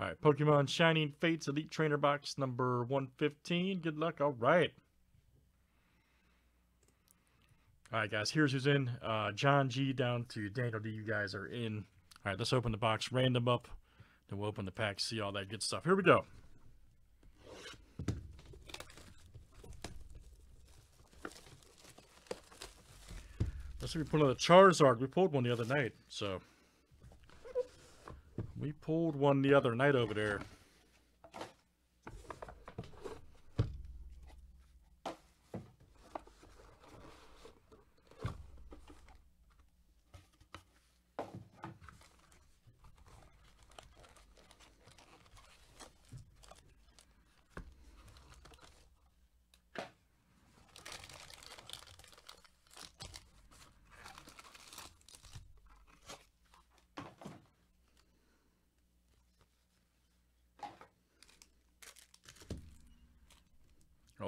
All right, Pokemon Shining Fates Elite Trainer Box number 115. Good luck. All right. All right, guys, here's who's in. Uh, John G down to Daniel D. You guys are in. All right, let's open the box random up. Then we'll open the pack, see all that good stuff. Here we go. Let's see, if we pulled another Charizard. We pulled one the other night, so we pulled one the other night over there.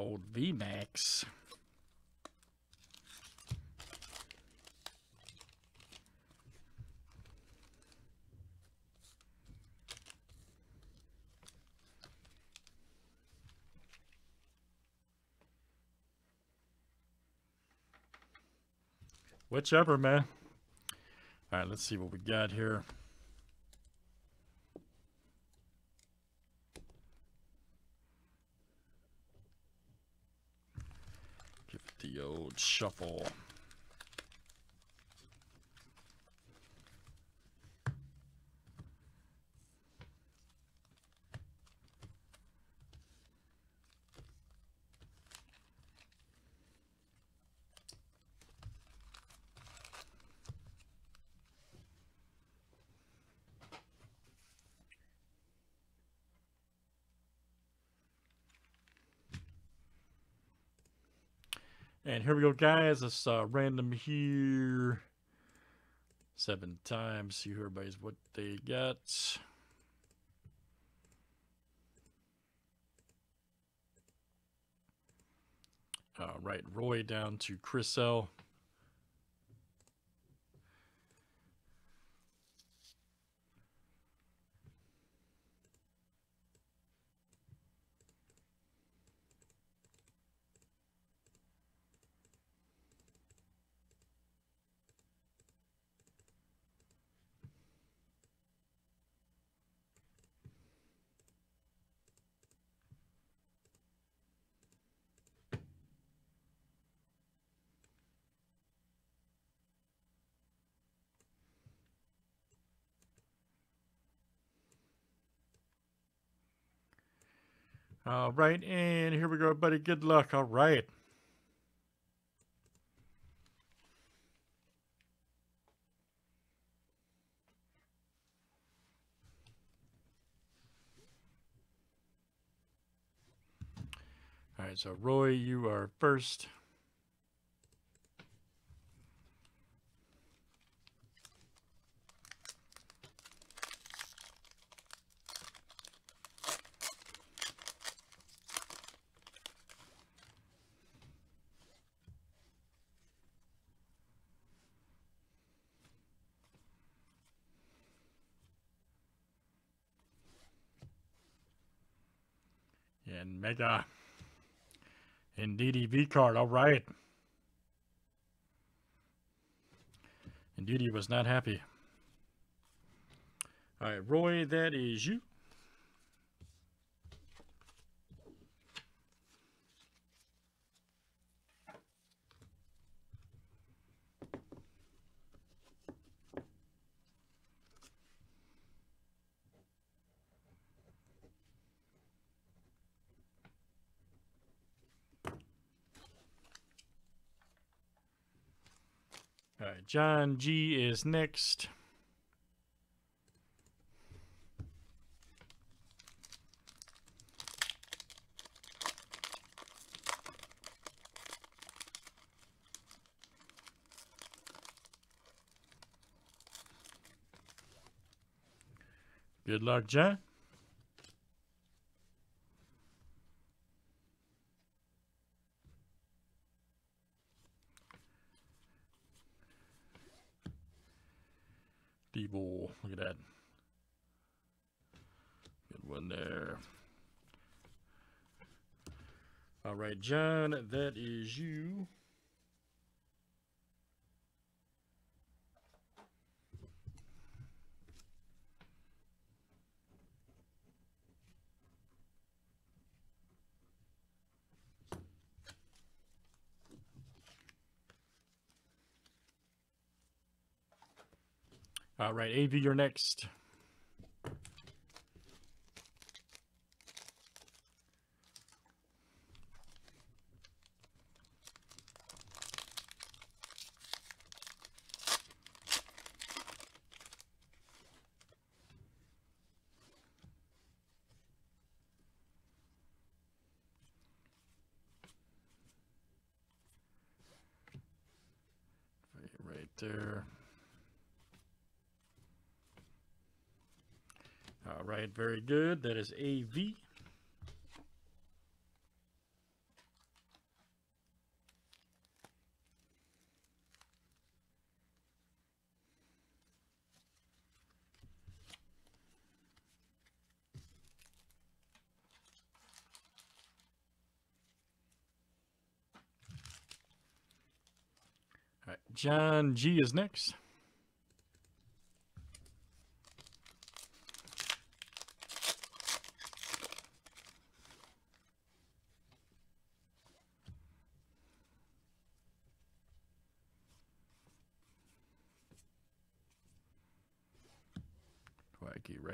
Old VMAX. Whichever, man. All right, let's see what we got here. Give it the old shuffle. And here we go, guys. Let's uh, random here. Seven times. See who everybody's what they got. All right, Roy down to Chris L. All right, and here we go, buddy. Good luck. All right. All right, so Roy, you are first. And Mega. Indeedee, V card. All right. And he was not happy. All right, Roy, that is you. All right, John G is next. Good luck, John. Look at that. Good one there. All right, John, that is you. All right, AV, you're next. Right there. All right, very good. That is AV. All right, John G is next.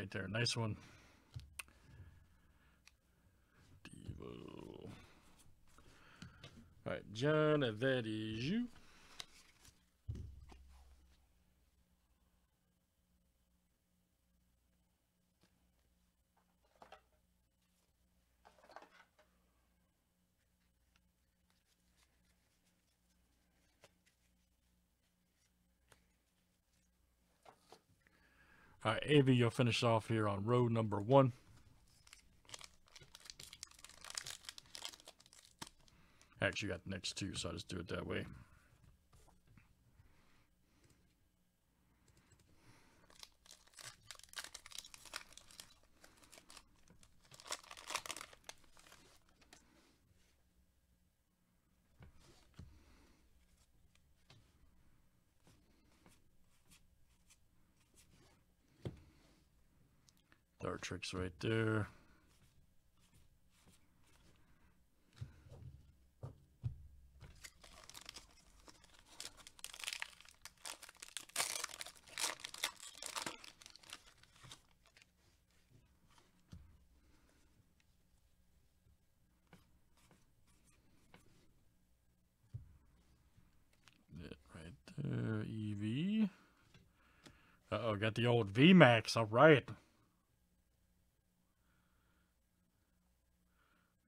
Right there. Nice one. Devo. All right, John, that is you. All right, Avi, you'll finish off here on row number one. Actually, got the next two, so I'll just do it that way. Tricks right there. Got the old VMAX. All right.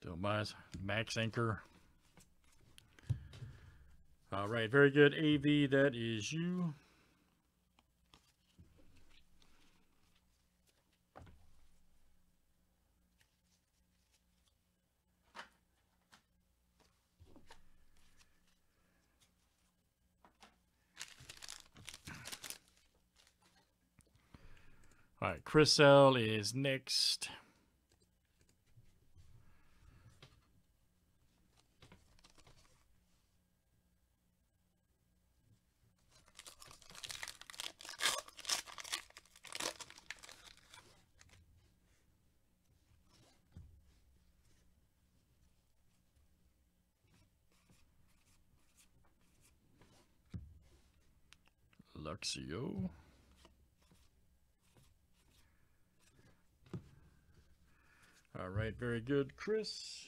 Don't mind Max Anchor. All right, very good. AV, that is you. All right, Chris L is next. Luxio. All right, very good, Chris.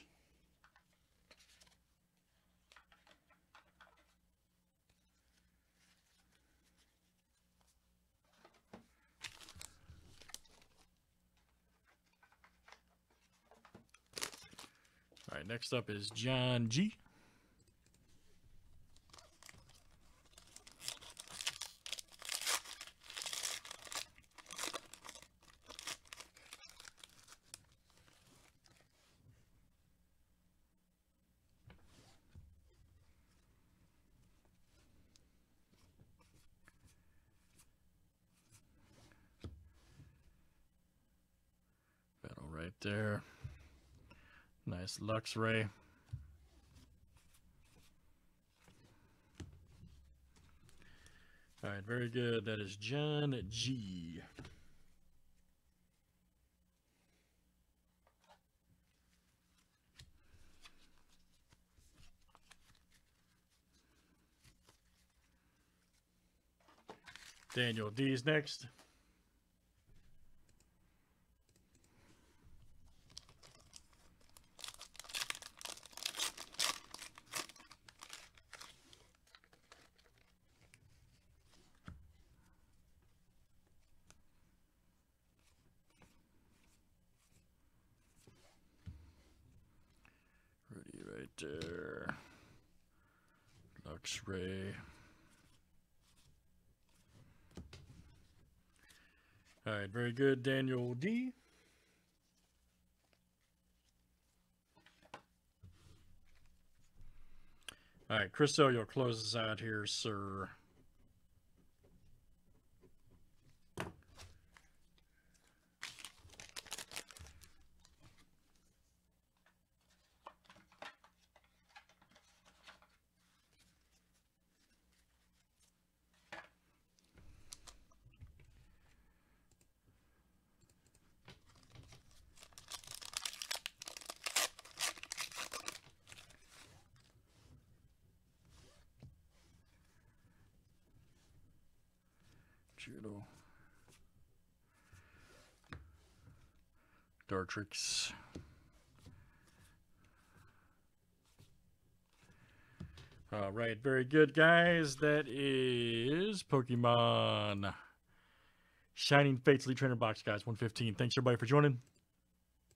All right, next up is John G. right there. Nice Luxray. All right, very good. That is John G. Daniel D's next. Rudy right there. Luxray. All right, very good, Daniel D. All right, Chris you'll close us out here, sir. Judo. Dartrix. All right, very good, guys. That is Pokemon Shining Fates Elite Trainer Box, guys. 115. Thanks, everybody, for joining.